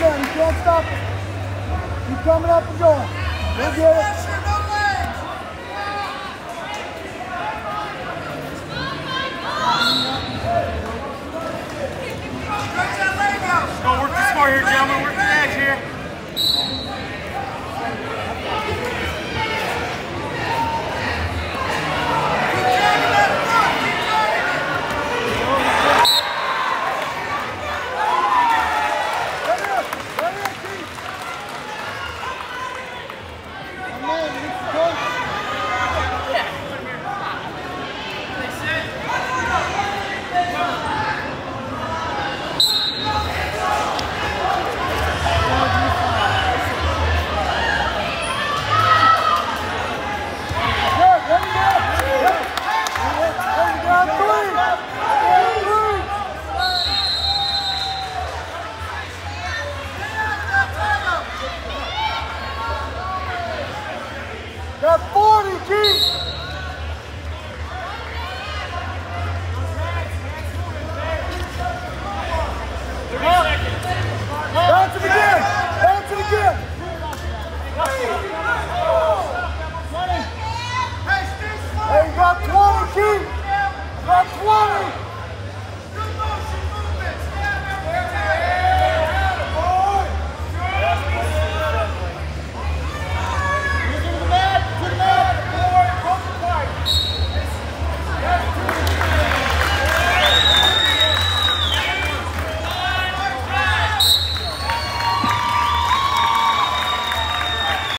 down. You can't stop it. Keep coming up and going. Go get it. Go work the score here, gentlemen. Gucci!